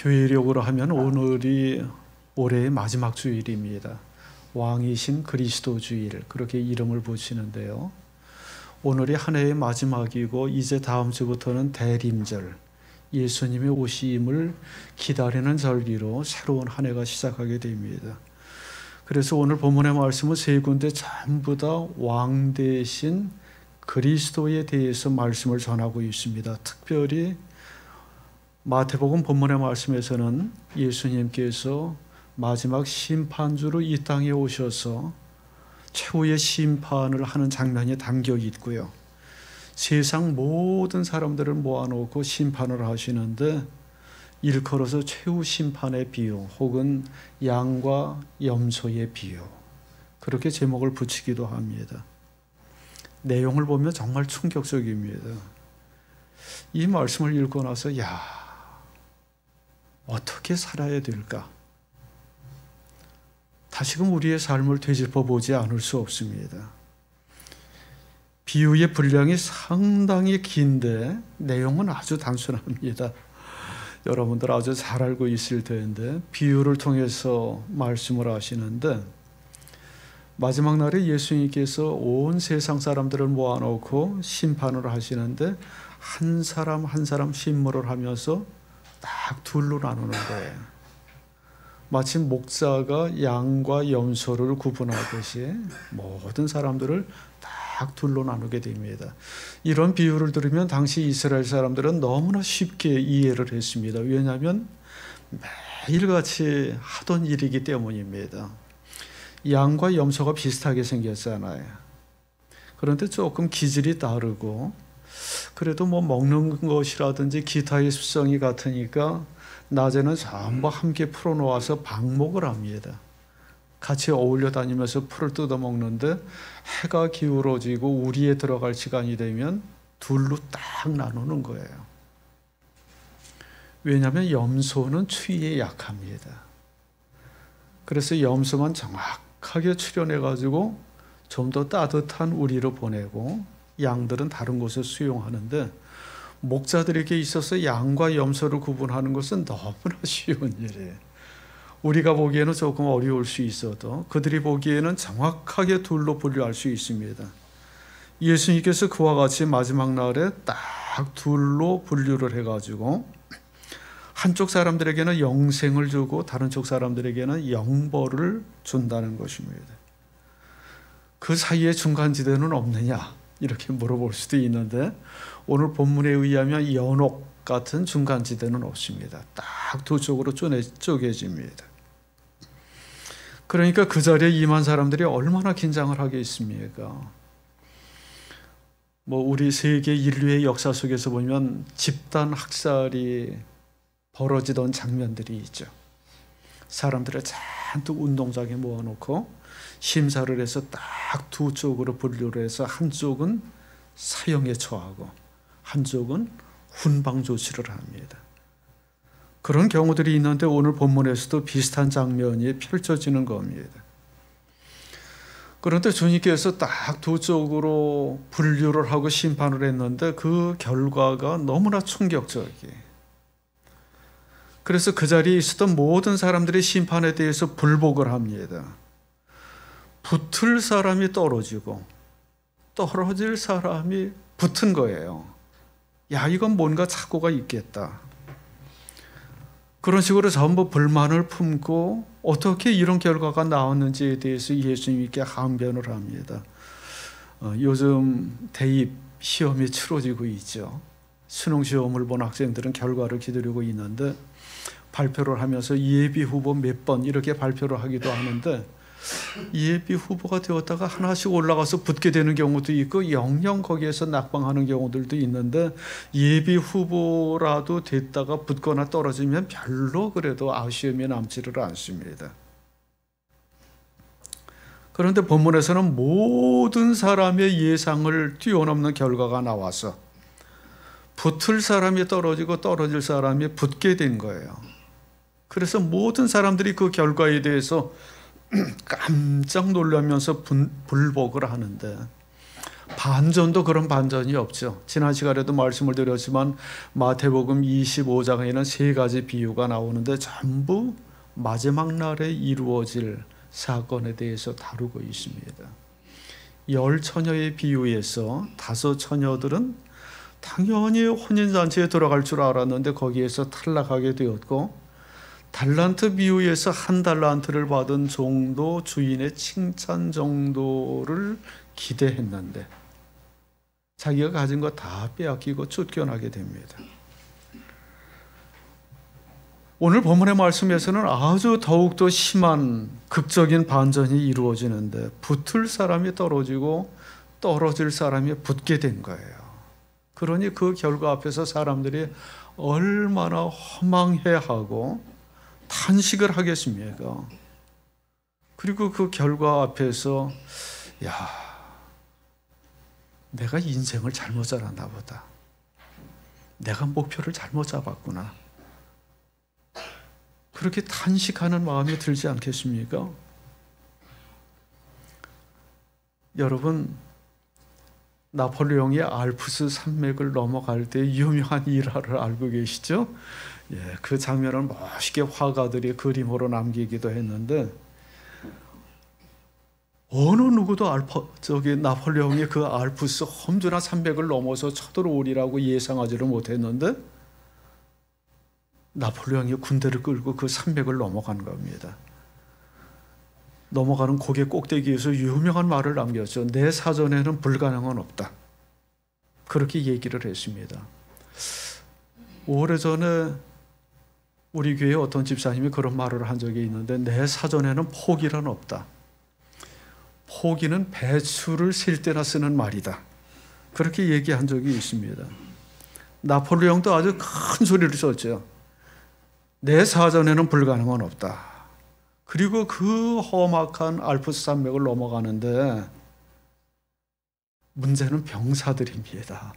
교회력으로 하면 오늘이 올해의 마지막 주일입니다. 왕이신 그리스도 주일 그렇게 이름을 붙이는데요. 오늘이 한 해의 마지막이고 이제 다음 주부터는 대림절 예수님의 오심을 기다리는 절기로 새로운 한 해가 시작하게 됩니다. 그래서 오늘 본문의 말씀은 세 군데 전부 다 왕 대신 그리스도에 대해서 말씀을 전하고 있습니다. 특별히 마태복음 본문의 말씀에서는 예수님께서 마지막 심판주로 이 땅에 오셔서 최후의 심판을 하는 장면이 담겨 있고요. 세상 모든 사람들을 모아놓고 심판을 하시는데 일컬어서 최후 심판의 비유 혹은 양과 염소의 비유 그렇게 제목을 붙이기도 합니다. 내용을 보면 정말 충격적입니다. 이 말씀을 읽고 나서 야 어떻게 살아야 될까? 다시금 우리의 삶을 되짚어 보지 않을 수 없습니다. 비유의 분량이 상당히 긴데 내용은 아주 단순합니다. 여러분들 아주 잘 알고 있을 텐데 비유를 통해서 말씀을 하시는데 마지막 날에 예수님께서 온 세상 사람들을 모아놓고 심판을 하시는데 한 사람 한 사람 신문을 하면서 딱 둘로 나누는 거예요. 마치 목자가 양과 염소를 구분하듯이 모든 사람들을 딱 둘로 나누게 됩니다. 이런 비유를 들으면 당시 이스라엘 사람들은 너무나 쉽게 이해를 했습니다. 왜냐하면 매일같이 하던 일이기 때문입니다. 양과 염소가 비슷하게 생겼잖아요. 그런데 조금 기질이 다르고 그래도 뭐 먹는 것이라든지 기타의 습성이 같으니까 낮에는 전부 함께 풀어놓아서 방목을 합니다. 같이 어울려 다니면서 풀을 뜯어 먹는데 해가 기울어지고 우리에 들어갈 시간이 되면 둘로 딱 나누는 거예요. 왜냐하면 염소는 추위에 약합니다. 그래서 염소만 정확하게 출현해 가지고 좀 더 따뜻한 우리로 보내고 양들은 다른 곳에 수용하는데 목자들에게 있어서 양과 염소를 구분하는 것은 너무나 쉬운 일이에요. 우리가 보기에는 조금 어려울 수 있어도 그들이 보기에는 정확하게 둘로 분류할 수 있습니다. 예수님께서 그와 같이 마지막 날에 딱 둘로 분류를 해가지고 한쪽 사람들에게는 영생을 주고 다른 쪽 사람들에게는 영벌을 준다는 것입니다. 그 사이에 중간지대는 없느냐? 이렇게 물어볼 수도 있는데 오늘 본문에 의하면 연옥 같은 중간지대는 없습니다. 딱 두 쪽으로 쪼개집니다. 그러니까 그 자리에 임한 사람들이 얼마나 긴장을 하겠습니까? 뭐 우리 세계 인류의 역사 속에서 보면 집단 학살이 벌어지던 장면들이 있죠. 사람들을 잔뜩 운동장에 모아놓고 심사를 해서 딱 두 쪽으로 분류를 해서 한쪽은 사형에 처하고 한쪽은 훈방 조치를 합니다. 그런 경우들이 있는데 오늘 본문에서도 비슷한 장면이 펼쳐지는 겁니다. 그런데 주님께서 딱 두 쪽으로 분류를 하고 심판을 했는데 그 결과가 너무나 충격적이에요. 그래서 그 자리에 있었던 모든 사람들이 심판에 대해서 불복을 합니다. 붙을 사람이 떨어지고 떨어질 사람이 붙은 거예요. 야, 이건 뭔가 착오가 있겠다. 그런 식으로 전부 불만을 품고 어떻게 이런 결과가 나왔는지에 대해서 예수님께 항변을 합니다. 어, 요즘 대입 시험이 치러지고 있죠. 수능 시험을 본 학생들은 결과를 기다리고 있는데 발표를 하면서 예비 후보 몇 번 이렇게 발표를 하기도 하는데 예비 후보가 되었다가 하나씩 올라가서 붙게 되는 경우도 있고 영영 거기에서 낙방하는 경우들도 있는데 예비 후보라도 됐다가 붙거나 떨어지면 별로 그래도 아쉬움이 남지를 않습니다. 그런데 본문에서는 모든 사람의 예상을 뛰어넘는 결과가 나와서 붙을 사람이 떨어지고 떨어질 사람이 붙게 된 거예요. 그래서 모든 사람들이 그 결과에 대해서 깜짝 놀라면서 불복을 하는데 반전도 그런 반전이 없죠. 지난 시간에도 말씀을 드렸지만 마태복음 25장에는 세 가지 비유가 나오는데 전부 마지막 날에 이루어질 사건에 대해서 다루고 있습니다. 열 처녀의 비유에서 다섯 처녀들은 당연히 혼인잔치에 들어갈 줄 알았는데 거기에서 탈락하게 되었고 달란트 비유에서 한 달란트를 받은 정도 주인의 칭찬 정도를 기대했는데 자기가 가진 거 다 빼앗기고 쫓겨나게 됩니다. 오늘 본문의 말씀에서는 아주 더욱더 심한 극적인 반전이 이루어지는데 붙을 사람이 떨어지고 떨어질 사람이 붙게 된 거예요. 그러니 그 결과 앞에서 사람들이 얼마나 허망해하고 탄식을 하겠습니까? 그리고 그 결과 앞에서 야 내가 인생을 잘못 살았나 보다. 내가 목표를 잘못 잡았구나. 그렇게 탄식하는 마음이 들지 않겠습니까? 여러분 나폴레옹이 알프스 산맥을 넘어갈 때 유명한 일화를 알고 계시죠? 예, 그 장면을 멋있게 화가들이 그림으로 남기기도 했는데 어느 누구도 알파 저기 나폴레옹이 그 알프스 험준한 산맥을 넘어서 쳐들어오리라고 예상하지를 못했는데 나폴레옹이 군대를 끌고 그 산맥을 넘어간 겁니다. 넘어가는 고개 꼭대기에서 유명한 말을 남겼죠. 내 사전에는 불가능은 없다. 그렇게 얘기를 했습니다. 오래전에 우리 교회 어떤 집사님이 그런 말을 한 적이 있는데 내 사전에는 포기란 없다. 포기는 배추를 셀 때나 쓰는 말이다. 그렇게 얘기한 적이 있습니다. 나폴레옹도 아주 큰 소리를 썼죠. 내 사전에는 불가능은 없다. 그리고 그 험악한 알프스 산맥을 넘어가는데 문제는 병사들입니다.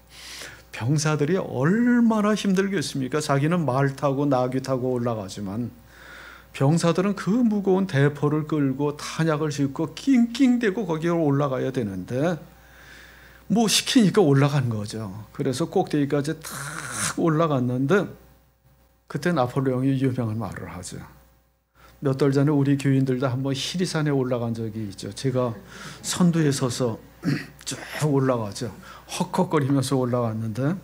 병사들이 얼마나 힘들겠습니까? 자기는 말 타고 나귀 타고 올라가지만 병사들은 그 무거운 대포를 끌고 탄약을 싣고 낑낑대고 거기에 올라가야 되는데 뭐 시키니까 올라간 거죠. 그래서 꼭대기까지 탁 올라갔는데 그때 나폴레옹이 유명한 말을 하죠. 몇 달 전에 우리 교인들도 한번 히리산에 올라간 적이 있죠. 제가 선두에 서서 쭉 올라가죠. 헉헉거리면서 올라갔는데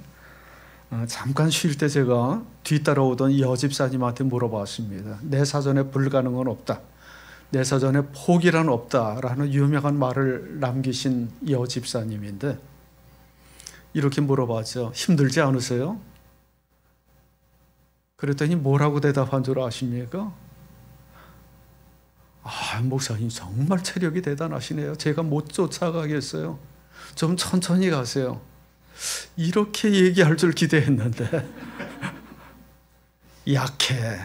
어, 잠깐 쉴 때 제가 뒤따라오던 여집사님한테 물어봤습니다. 내 사전에 불가능은 없다. 내 사전에 포기란 없다라는 유명한 말을 남기신 여집사님인데 이렇게 물어봤죠. 힘들지 않으세요? 그랬더니 뭐라고 대답한 줄 아십니까? 아, 목사님 정말 체력이 대단하시네요. 제가 못 쫓아가겠어요. 좀 천천히 가세요. 이렇게 얘기할 줄 기대했는데 약해.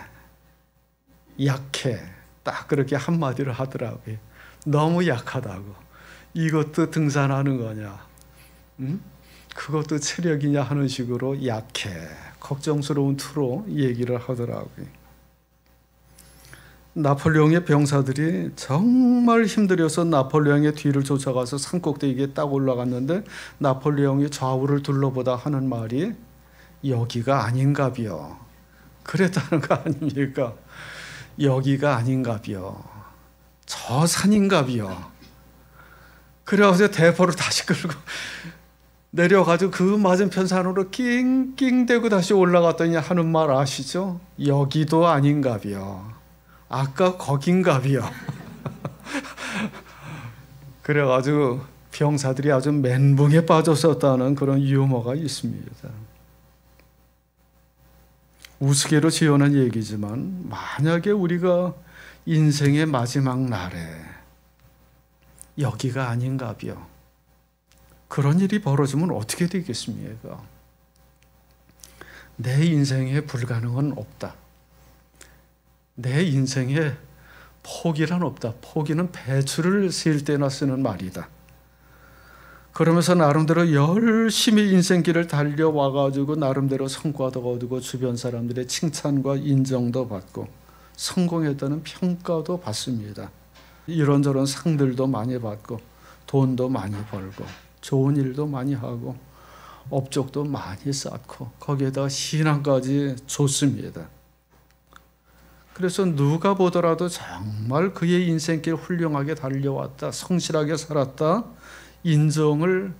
약해. 딱 그렇게 한마디를 하더라고요. 너무 약하다고. 이것도 등산하는 거냐? 응? 그것도 체력이냐 하는 식으로 약해. 걱정스러운 투로 얘기를 하더라고요. 나폴레옹의 병사들이 정말 힘들어서 나폴레옹의 뒤를 쫓아가서 산 꼭대기에 딱 올라갔는데 나폴레옹이 좌우를 둘러보다 하는 말이 여기가 아닌가비요. 그랬다는 거 아닙니까? 여기가 아닌가비요. 저 산인가비요. 그래서 대포를 다시 끌고 내려가지고 그 맞은편 산으로 낑낑대고 다시 올라갔더니 하는 말 아시죠? 여기도 아닌가비요. 아까 거긴가비요. 그래가지고 병사들이 아주 멘붕에 빠졌었다는 그런 유머가 있습니다. 우스개로 지어낸 얘기지만 만약에 우리가 인생의 마지막 날에 여기가 아닌가비요. 그런 일이 벌어지면 어떻게 되겠습니까? 내 인생에 불가능은 없다. 내 인생에 포기란 없다. 포기는 배추를 셀 때나 쓰는 말이다. 그러면서 나름대로 열심히 인생길을 달려와 가지고 나름대로 성과도 얻고 주변 사람들의 칭찬과 인정도 받고 성공했다는 평가도 받습니다. 이런저런 상들도 많이 받고 돈도 많이 벌고 좋은 일도 많이 하고 업적도 많이 쌓고 거기에다 신앙까지 좋습니다. 그래서 누가 보더라도 정말 그의 인생길 훌륭하게 달려왔다, 성실하게 살았다, 인정을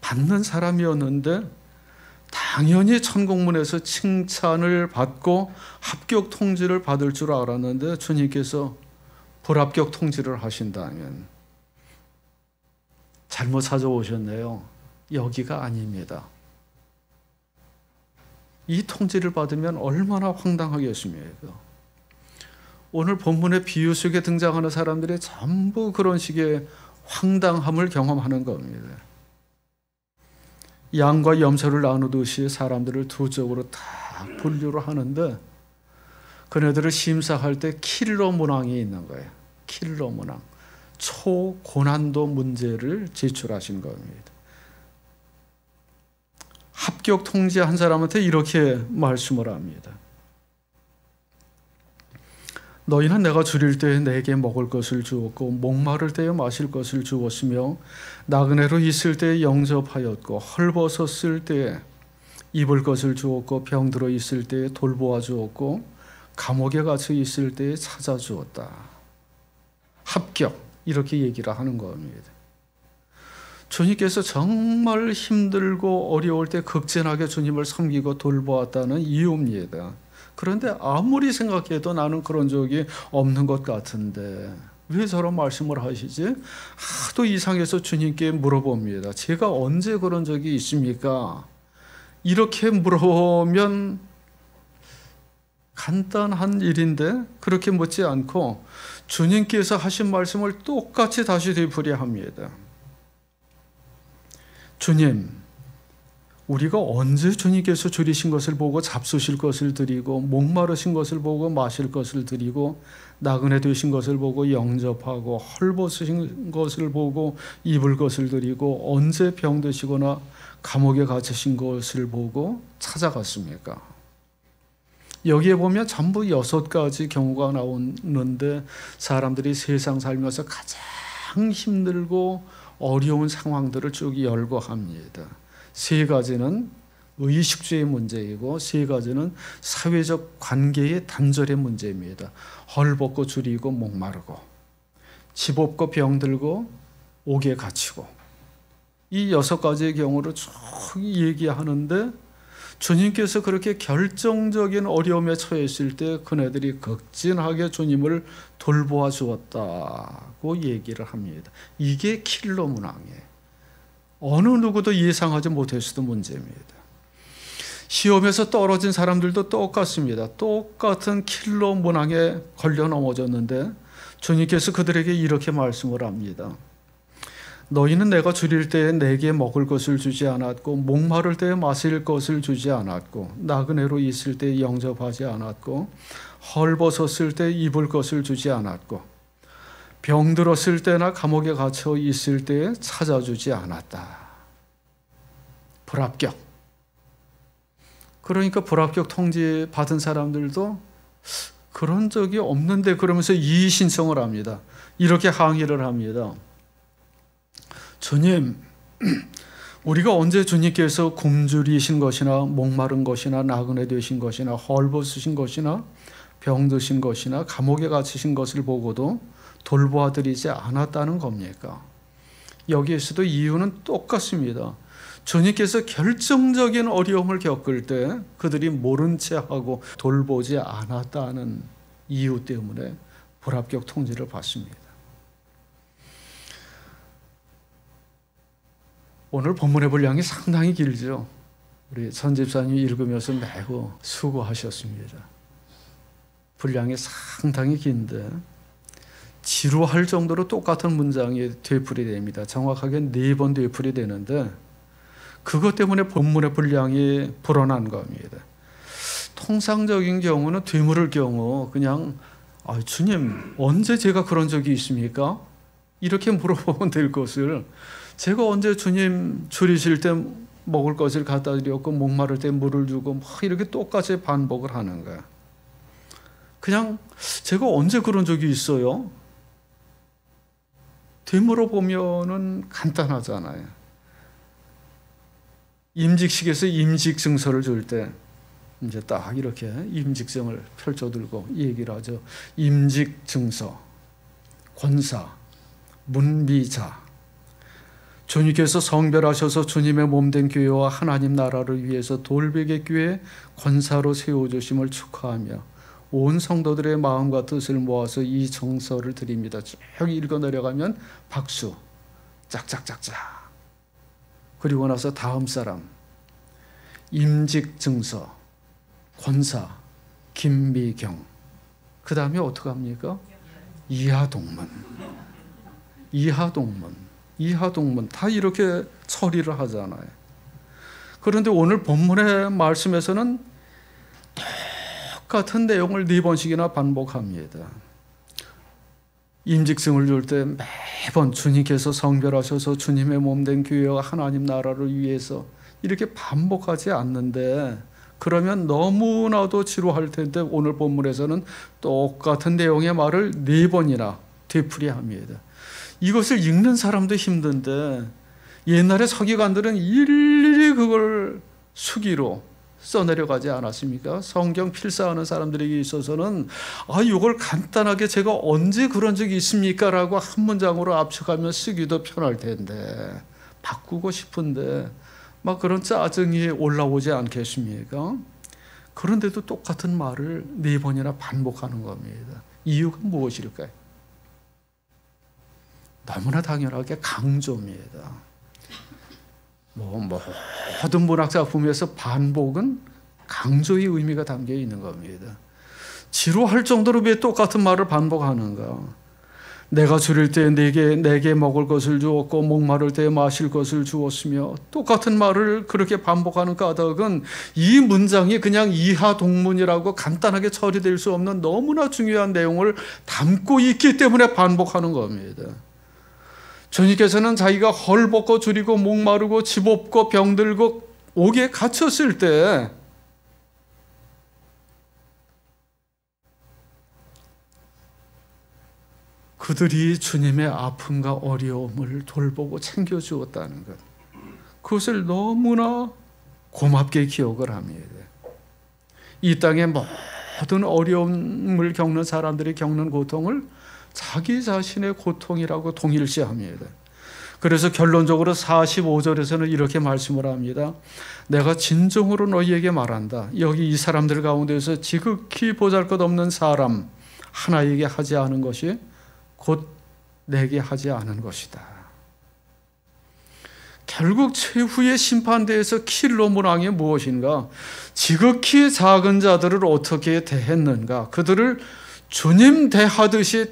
받는 사람이었는데 당연히 천공문에서 칭찬을 받고 합격 통지를 받을 줄 알았는데 주님께서 불합격 통지를 하신다면 잘못 찾아오셨네요. 여기가 아닙니다. 이 통지를 받으면 얼마나 황당하겠습니까? 오늘 본문의 비유 속에 등장하는 사람들이 전부 그런 식의 황당함을 경험하는 겁니다. 양과 염소를 나누듯이 사람들을 두 쪽으로 다 분류를 하는데 그네들을 심사할 때 킬러 문항이 있는 거예요. 킬러 문항. 초고난도 문제를 제출하신 겁니다. 합격 통지 한 사람한테 이렇게 말씀을 합니다. 너희는 내가 줄일 때에 내게 먹을 것을 주었고 목마를 때에 마실 것을 주었으며 나그네로 있을 때에 영접하였고 헐벗었을 때에 입을 것을 주었고 병들어 있을 때에 돌보아 주었고 감옥에 갇혀 있을 때에 찾아 주었다. 합격 이렇게 얘기를 하는 겁니다. 주님께서 정말 힘들고 어려울 때 극진하게 주님을 섬기고 돌보았다는 이유입니다. 그런데 아무리 생각해도 나는 그런 적이 없는 것 같은데 왜 저런 말씀을 하시지? 하도 이상해서 주님께 물어봅니다. 제가 언제 그런 적이 있습니까? 이렇게 물어보면 간단한 일인데 그렇게 묻지 않고 주님께서 하신 말씀을 똑같이 다시 되풀이합니다. 주님, 우리가 언제 주님께서 줄이신 것을 보고 잡수실 것을 드리고 목마르신 것을 보고 마실 것을 드리고 나그네 되신 것을 보고 영접하고 헐벗으신 것을 보고 입을 것을 드리고 언제 병 드시거나 감옥에 갇히신 것을 보고 찾아갔습니까? 여기에 보면 전부 여섯 가지 경우가 나오는데 사람들이 세상 살면서 가장 힘들고 어려운 상황들을 쭉 열거합니다. 세 가지는 의식주의 문제이고 세 가지는 사회적 관계의 단절의 문제입니다. 헐벗고 줄이고 목마르고 집 없고 병들고 옥에 갇히고 이 여섯 가지의 경우를 쭉 얘기하는데 주님께서 그렇게 결정적인 어려움에 처했을 때 그네들이 극진하게 주님을 돌보아 주었다고 얘기를 합니다. 이게 킬러 문항이에요. 어느 누구도 예상하지 못했을 문제입니다. 시험에서 떨어진 사람들도 똑같습니다. 똑같은 킬러 문항에 걸려 넘어졌는데 주님께서 그들에게 이렇게 말씀을 합니다. 너희는 내가 줄일 때에 내게 먹을 것을 주지 않았고 목마를 때에 마실 것을 주지 않았고 나그네로 있을 때 영접하지 않았고 헐벗었을 때 입을 것을 주지 않았고 병들었을 때나 감옥에 갇혀 있을 때에 찾아주지 않았다. 불합격. 그러니까 불합격 통지 받은 사람들도 그런 적이 없는데 그러면서 이의 신청을 합니다. 이렇게 항의를 합니다. 주님, 우리가 언제 주님께서 굶주리신 것이나 목마른 것이나 나그네 되신 것이나 헐벗으신 것이나 병드신 것이나 감옥에 갇히신 것을 보고도 돌보아드리지 않았다는 겁니까? 여기에서도 이유는 똑같습니다. 주님께서 결정적인 어려움을 겪을 때 그들이 모른 채 하고 돌보지 않았다는 이유 때문에 불합격 통지를 받습니다. 오늘 본문의 분량이 상당히 길죠. 우리 선 집사님이 읽으면서 매우 수고하셨습니다. 분량이 상당히 긴데 지루할 정도로 똑같은 문장이 되풀이 됩니다. 정확하게 네 번 되풀이 되는데 그것 때문에 본문의 분량이 불어난 겁니다. 통상적인 경우는 되물을 경우 그냥 아, 주님 언제 제가 그런 적이 있습니까? 이렇게 물어보면 될 것을 제가 언제 주님 줄이실 때 먹을 것을 갖다 드렸고 목마를 때 물을 주고 막 이렇게 똑같이 반복을 하는 거야. 그냥 제가 언제 그런 적이 있어요? 되물어 보면은 간단하잖아요. 임직식에서 임직 증서를 줄 때 이제 딱 이렇게 임직증을 펼쳐들고 얘기를 하죠. 임직 증서, 권사, 문비자. 주님께서 성별하셔서 주님의 몸된 교회와 하나님 나라를 위해서 돌베개 교회 권사로 세워주심을 축하하며 온 성도들의 마음과 뜻을 모아서 이 정서를 드립니다. 쭉 읽어 내려가면 박수, 짝짝짝짝. 그리고 나서 다음 사람 임직 증서 권사 김미경 그 다음에 어떻게 합니까? 이하 동문 이하 동문 이하 동문 다 이렇게 처리를 하잖아요. 그런데 오늘 본문의 말씀에서는 똑 같은 내용을 네 번씩이나 반복합니다. 임직승을 줄 때 매번 주님께서 성별하셔서 주님의 몸된 교회와 하나님 나라를 위해서 이렇게 반복하지 않는데 그러면 너무나도 지루할 텐데 오늘 본문에서는 똑같은 내용의 말을 네 번이나 되풀이합니다. 이것을 읽는 사람도 힘든데 옛날에 서기관들은 일일이 그걸 수기로 써내려가지 않았습니까? 성경 필사하는 사람들에게 있어서는 아 이걸 간단하게 제가 언제 그런 적이 있습니까? 라고 한 문장으로 압축하면 쓰기도 편할 텐데 바꾸고 싶은데 막 그런 짜증이 올라오지 않겠습니까? 그런데도 똑같은 말을 네 번이나 반복하는 겁니다. 이유가 무엇일까요? 너무나 당연하게 강조입니다. 뭐 모든 문학 작품에서 반복은 강조의 의미가 담겨 있는 겁니다. 지루할 정도로 왜 똑같은 말을 반복하는가? 내가 줄일 때 내게 내게 먹을 것을 주었고 목마를 때 마실 것을 주었으며 똑같은 말을 그렇게 반복하는 까닭은 이 문장이 그냥 이하 동문이라고 간단하게 처리될 수 없는 너무나 중요한 내용을 담고 있기 때문에 반복하는 겁니다. 주님께서는 자기가 헐벗고 줄이고 목마르고 집 없고 병들고 옥에 갇혔을 때 그들이 주님의 아픔과 어려움을 돌보고 챙겨주었다는 것. 그것을 너무나 고맙게 기억을 합니다. 이 땅의 모든 어려움을 겪는 사람들이 겪는 고통을 자기 자신의 고통이라고 동일시합니다. 그래서 결론적으로 45절에서는 이렇게 말씀을 합니다. 내가 진정으로 너희에게 말한다. 여기 이 사람들 가운데서 지극히 보잘 것 없는 사람 하나에게 하지 않은 것이 곧 내게 하지 않은 것이다. 결국 최후의 심판대에서 킬로 문왕이 무엇인가? 지극히 작은 자들을 어떻게 대했는가? 그들을 주님 대하듯이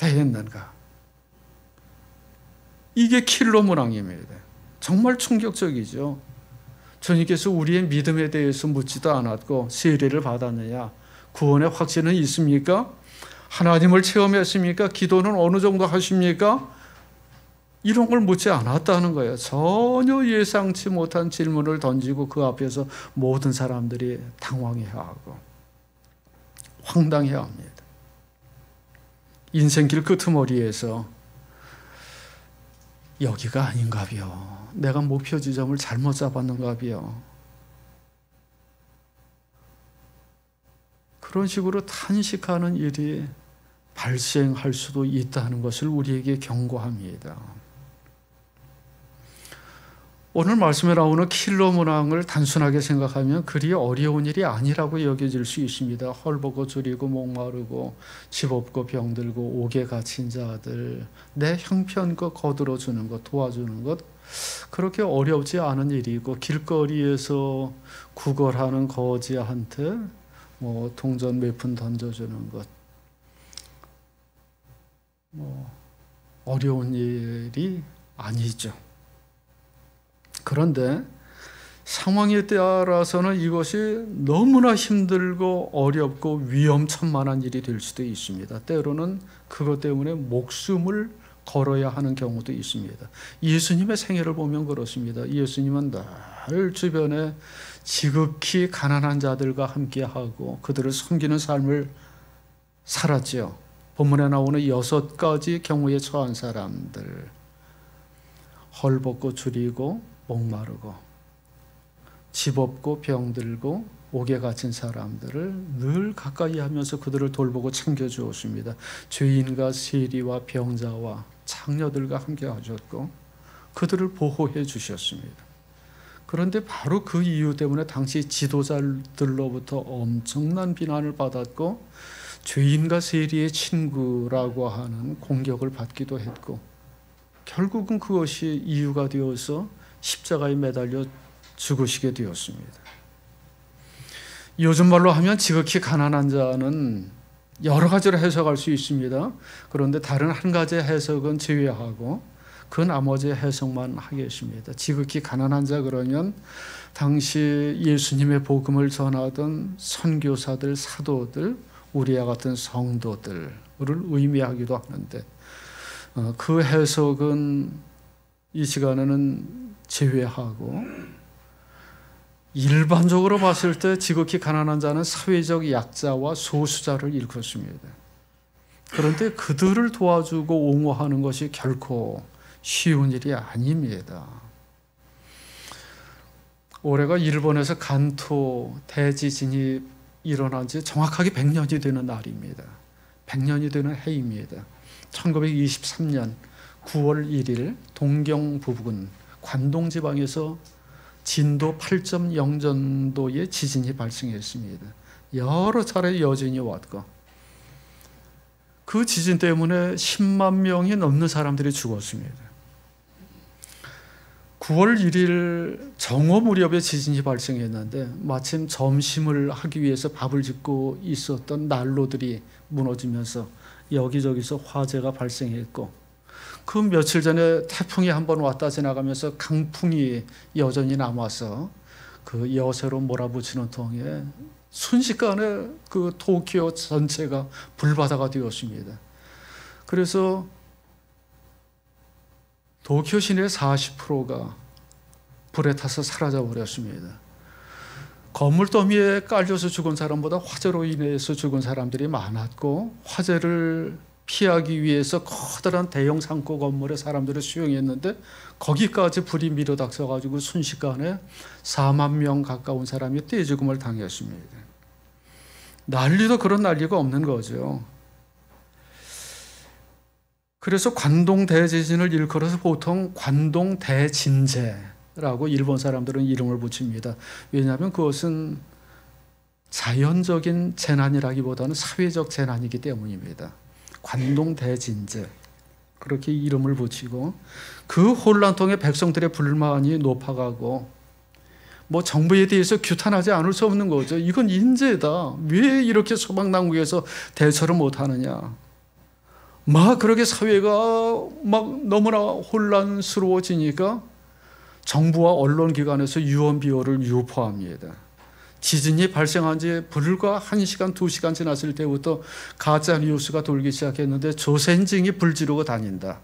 대했는가? 이게 킬로 문항입니다. 정말 충격적이죠. 주님께서 우리의 믿음에 대해서 묻지도 않았고 세례를 받았느냐? 구원의 확신은 있습니까? 하나님을 체험했습니까? 기도는 어느 정도 하십니까? 이런 걸 묻지 않았다는 거예요. 전혀 예상치 못한 질문을 던지고 그 앞에서 모든 사람들이 당황해하고 황당해합니다. 인생길 끄트머리에서 여기가 아닌가비요. 내가 목표 지점을 잘못 잡았는가비요. 그런 식으로 탄식하는 일이 발생할 수도 있다는 것을 우리에게 경고합니다. 오늘 말씀에 나오는 킬러 문항을 단순하게 생각하면 그리 어려운 일이 아니라고 여겨질 수 있습니다. 헐벗고 줄이고 목마르고 집 없고 병들고 옥에 갇힌 자들 내 형편껏 거들어 주는 것 도와주는 것 그렇게 어렵지 않은 일이고 길거리에서 구걸하는 거지한테 뭐 동전 몇 푼 던져주는 것 뭐 어려운 일이 아니죠. 그런데 상황에 따라서는 이것이 너무나 힘들고 어렵고 위험천만한 일이 될 수도 있습니다. 때로는 그것 때문에 목숨을 걸어야 하는 경우도 있습니다. 예수님의 생애를 보면 그렇습니다. 예수님은 늘 주변에 지극히 가난한 자들과 함께하고 그들을 섬기는 삶을 살았지요. 본문에 나오는 여섯 가지 경우에 처한 사람들 헐벗고 줄이고 목마르고 집 없고 병들고 옥에 갇힌 사람들을 늘 가까이 하면서 그들을 돌보고 챙겨 주었습니다. 죄인과 세리와 병자와 창녀들과 함께 하셨고 그들을 보호해 주셨습니다. 그런데 바로 그 이유 때문에 당시 지도자들로부터 엄청난 비난을 받았고 죄인과 세리의 친구라고 하는 공격을 받기도 했고 결국은 그것이 이유가 되어서 십자가에 매달려 죽으시게 되었습니다. 요즘 말로 하면 지극히 가난한 자는 여러 가지로 해석할 수 있습니다. 그런데 다른 한 가지 해석은 제외하고 그 나머지 해석만 하겠습니다. 지극히 가난한 자 그러면 당시 예수님의 복음을 전하던 선교사들, 사도들, 우리와 같은 성도들을 의미하기도 하는데 어, 그 해석은 이 시간에는 제외하고 일반적으로 봤을 때 지극히 가난한 자는 사회적 약자와 소수자를 일컫습니다. 그런데 그들을 도와주고 옹호하는 것이 결코 쉬운 일이 아닙니다. 올해가 일본에서 간토 대지진이 일어난 지 정확하게 100년이 되는 날입니다. 100년이 되는 해입니다. 1923년 9월 1일 동경 부근 관동 지방에서 진도 8.0 정도의 지진이 발생했습니다. 여러 차례 여진이 왔고 그 지진 때문에 10만 명이 넘는 사람들이 죽었습니다. 9월 1일 정오 무렵에 지진이 발생했는데 마침 점심을 하기 위해서 밥을 짓고 있었던 난로들이 무너지면서 여기저기서 화재가 발생했고 그 며칠 전에 태풍이 한 번 왔다 지나가면서 강풍이 여전히 남아서 그 여세로 몰아붙이는 통에 순식간에 그 도쿄 전체가 불바다가 되었습니다. 그래서 도쿄 시내 40%가 불에 타서 사라져 버렸습니다. 건물 더미에 깔려서 죽은 사람보다 화재로 인해서 죽은 사람들이 많았고 화재를 피하기 위해서 커다란 대형 상고 건물에 사람들을 수용했는데 거기까지 불이 밀어닥쳐 가지고 순식간에 4만 명 가까운 사람이 떼죽음을 당했습니다. 난리도 그런 난리가 없는 거죠. 그래서 관동 대지진을 일컬어서 보통 관동 대진재라고 일본 사람들은 이름을 붙입니다. 왜냐하면 그것은 자연적인 재난이라기보다는 사회적 재난이기 때문입니다. 관동 대진재 그렇게 이름을 붙이고 그 혼란 통에 백성들의 불만이 높아가고 뭐 정부에 대해서 규탄하지 않을 수 없는 거죠. 이건 인재다. 왜 이렇게 소방당국에서 대처를 못하느냐. 막 그렇게 사회가 막 너무나 혼란스러워지니까 정부와 언론기관에서 유언비어를 유포합니다. 지진이 발생한 지 불과 1시간, 2시간 지났을 때부터 가짜 뉴스가 돌기 시작했는데 조센징이 불지르고 다닌다.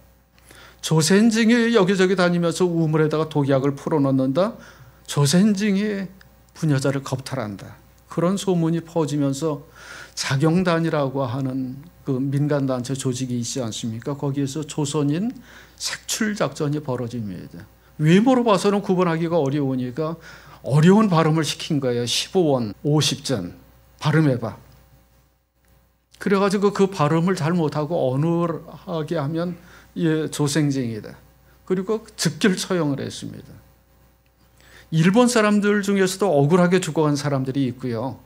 조센징이 여기저기 다니면서 우물에다가 독약을 풀어넣는다. 조센징이 부녀자를 겁탈한다. 그런 소문이 퍼지면서 자경단이라고 하는 그 민간단체 조직이 있지 않습니까? 거기에서 조선인 색출 작전이 벌어집니다. 외모로 봐서는 구분하기가 어려우니까 어려운 발음을 시킨 거예요. 15원, 50전 발음해봐. 그래가지고 그 발음을 잘 못하고 어눌하게 하면 예, 조생쟁이다. 그리고 즉결 처형을 했습니다. 일본 사람들 중에서도 억울하게 죽어간 사람들이 있고요.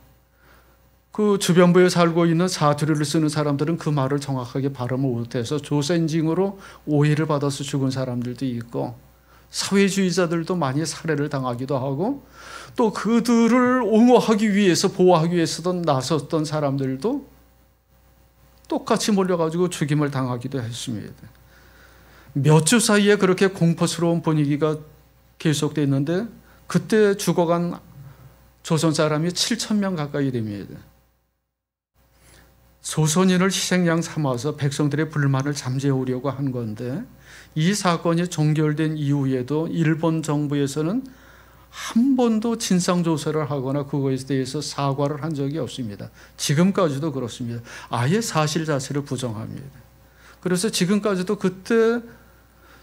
그 주변부에 살고 있는 사투리를 쓰는 사람들은 그 말을 정확하게 발음을 못해서 조센징으로 오해를 받아서 죽은 사람들도 있고 사회주의자들도 많이 살해를 당하기도 하고 또 그들을 옹호하기 위해서 보호하기 위해서 나섰던 사람들도 똑같이 몰려가지고 죽임을 당하기도 했습니다. 몇 주 사이에 그렇게 공포스러운 분위기가 계속됐는데 그때 죽어간 조선 사람이 7천 명 가까이 됩니다. 조선인을 희생양 삼아서 백성들의 불만을 잠재우려고 한 건데 이 사건이 종결된 이후에도 일본 정부에서는 한 번도 진상조사를 하거나 그거에 대해서 사과를 한 적이 없습니다. 지금까지도 그렇습니다. 아예 사실 자체를 부정합니다. 그래서 지금까지도 그때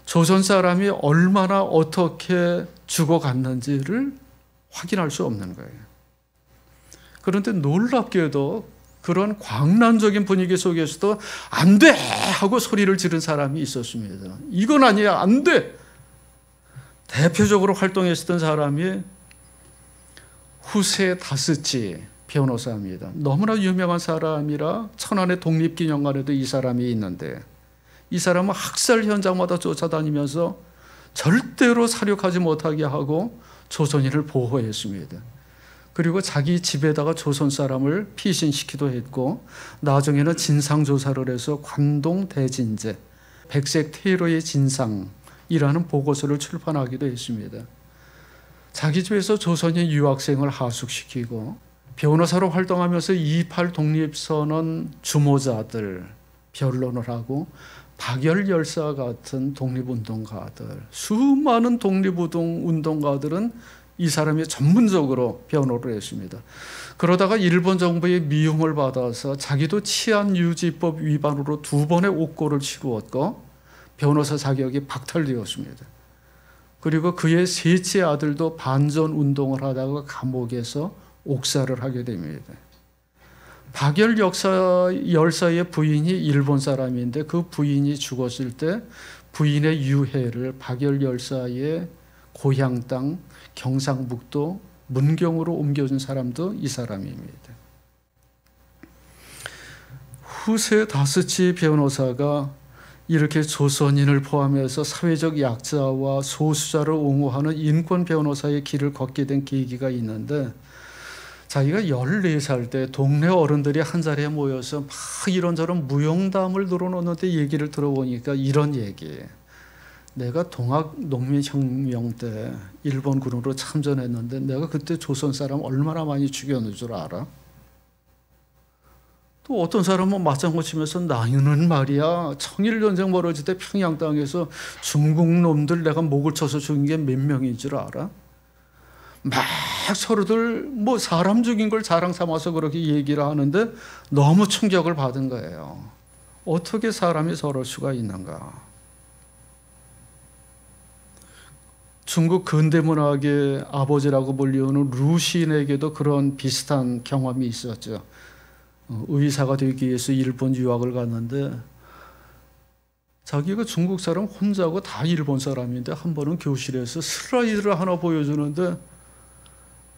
조선 사람이 얼마나 어떻게 죽어갔는지를 확인할 수 없는 거예요. 그런데 놀랍게도 그런 광란적인 분위기 속에서도 안 돼! 하고 소리를 지른 사람이 있었습니다. 이건 아니야, 안 돼! 대표적으로 활동했었던 사람이 후세 다스치 변호사입니다. 너무나 유명한 사람이라 천안의 독립기념관에도 이 사람이 있는데 이 사람은 학살 현장마다 쫓아다니면서 절대로 사륙하지 못하게 하고 조선인을 보호했습니다. 그리고 자기 집에다가 조선 사람을 피신시키도 했고 나중에는 진상 조사를 해서 관동 대진제 백색 테러의 진상이라는 보고서를 출판하기도 했습니다. 자기 집에서 조선인 유학생을 하숙시키고 변호사로 활동하면서 28 독립선언 주모자들 변론을 하고 박열 열사 같은 독립운동가들 수많은 독립운동가들은 이 사람이 전문적으로 변호를 했습니다. 그러다가 일본 정부의 미움을 받아서 자기도 치안 유지법 위반으로 두 번의 옥고를 치루었고 변호사 자격이 박탈되었습니다. 그리고 그의 셋째 아들도 반전 운동을 하다가 감옥에서 옥사를 하게 됩니다. 박열 역사 열사의 부인이 일본 사람인데 그 부인이 죽었을 때 부인의 유해를 박열 열사의 고향 땅 경상북도 문경으로 옮겨준 사람도 이 사람입니다. 후세 다스치 변호사가 이렇게 조선인을 포함해서 사회적 약자와 소수자를 옹호하는 인권 변호사의 길을 걷게 된 계기가 있는데 자기가 14살 때 동네 어른들이 한 자리에 모여서 막 이런저런 무용담을 늘어놓는데 얘기를 들어보니까 이런 얘기예요. 내가 동학 농민혁명 때 일본 군으로 참전했는데 내가 그때 조선 사람 얼마나 많이 죽였는 줄 알아? 또 어떤 사람은 맞장구 치면서 나는 말이야 청일전쟁 벌어질 때 평양 땅에서 중국 놈들 내가 목을 쳐서 죽인 게 몇 명인 줄 알아? 막 서로들 뭐 사람 죽인 걸 자랑 삼아서 그렇게 얘기를 하는데 너무 충격을 받은 거예요. 어떻게 사람이 서럴 수가 있는가? 중국 근대문학의 아버지라고 불리우는 루신에게도 그런 비슷한 경험이 있었죠. 어, 의사가 되기 위해서 일본 유학을 갔는데 자기가 중국 사람 혼자고 다 일본 사람인데 한 번은 교실에서 슬라이드를 하나 보여주는데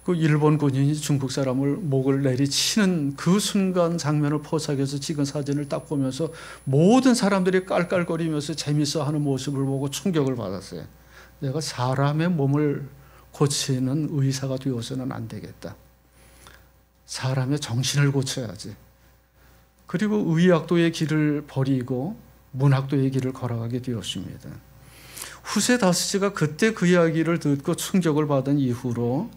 그 일본 군인이 중국 사람을 목을 내리치는 그 순간 장면을 포착해서 찍은 사진을 딱 보면서 모든 사람들이 깔깔거리면서 재밌어 하는 모습을 보고 충격을 받았어요. 내가 사람의 몸을 고치는 의사가 되어서는 안 되겠다. 사람의 정신을 고쳐야지. 그리고 의학도의 길을 버리고 문학도의 길을 걸어가게 되었습니다. 후세 다스지가 그때 그 이야기를 듣고 충격을 받은 이후로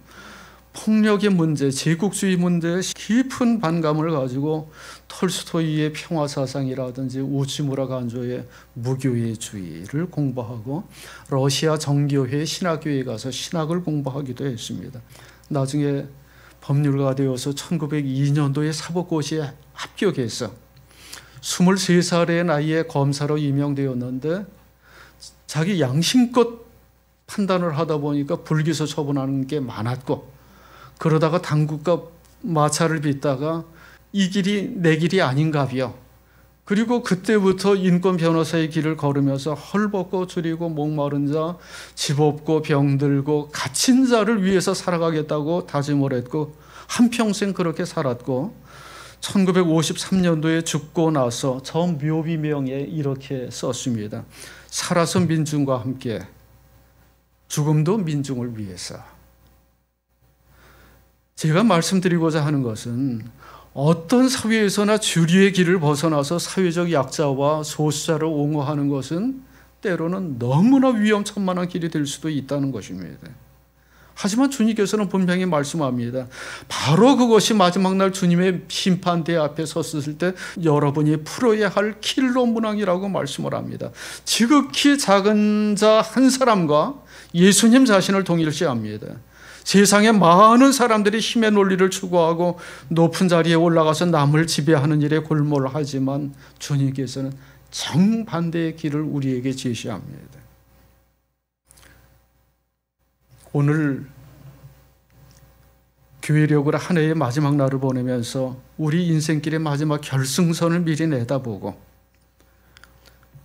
폭력의 문제, 제국주의 문제에 깊은 반감을 가지고 톨스토이의 평화 사상이라든지 우치무라 간조의 무교회주의를 공부하고 러시아 정교회 신학교에 가서 신학을 공부하기도 했습니다. 나중에 법률가 되어서 1902년도에 사법고시에 합격해서 23살의 나이에 검사로 임명되었는데 자기 양심껏 판단을 하다 보니까 불기소 처분하는 게 많았고 그러다가 당국과 마찰을 빚다가 이 길이 내 길이 아닌가비요. 그리고 그때부터 인권 변호사의 길을 걸으면서 헐벗고 줄이고 목마른 자, 집 없고 병들고 갇힌 자를 위해서 살아가겠다고 다짐을 했고 한평생 그렇게 살았고 1953년도에 죽고 나서 저 묘비명에 이렇게 썼습니다. 살아서 민중과 함께 죽음도 민중을 위해서. 제가 말씀드리고자 하는 것은 어떤 사회에서나 주류의 길을 벗어나서 사회적 약자와 소수자를 옹호하는 것은 때로는 너무나 위험천만한 길이 될 수도 있다는 것입니다. 하지만 주님께서는 분명히 말씀합니다. 바로 그것이 마지막 날 주님의 심판대 앞에 섰을 때 여러분이 풀어야 할 킬로 문항이라고 말씀을 합니다. 지극히 작은 자 한 사람과 예수님 자신을 동일시합니다. 세상에 많은 사람들이 힘의 논리를 추구하고 높은 자리에 올라가서 남을 지배하는 일에 골몰하지만 주님께서는 정반대의 길을 우리에게 제시합니다. 오늘 교회력으로 한 해의 마지막 날을 보내면서 우리 인생길의 마지막 결승선을 미리 내다보고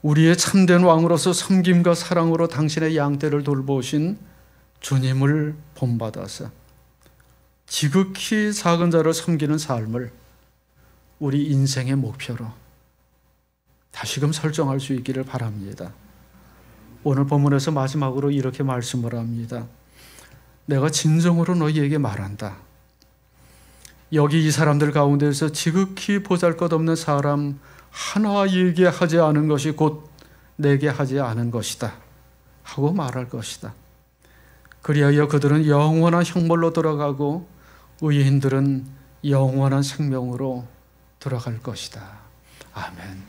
우리의 참된 왕으로서 섬김과 사랑으로 당신의 양떼를 돌보신 주님을 본받아서 지극히 작은 자를 섬기는 삶을 우리 인생의 목표로 다시금 설정할 수 있기를 바랍니다. 오늘 본문에서 마지막으로 이렇게 말씀을 합니다. 내가 진정으로 너희에게 말한다. 여기 이 사람들 가운데서 지극히 보잘 것 없는 사람 하나에게 하지 않은 것이 곧 내게 하지 않은 것이다. 하고 말할 것이다. 그리하여 그들은 영원한 형벌로 돌아가고 의인들은 영원한 생명으로 들어갈 것이다. 아멘.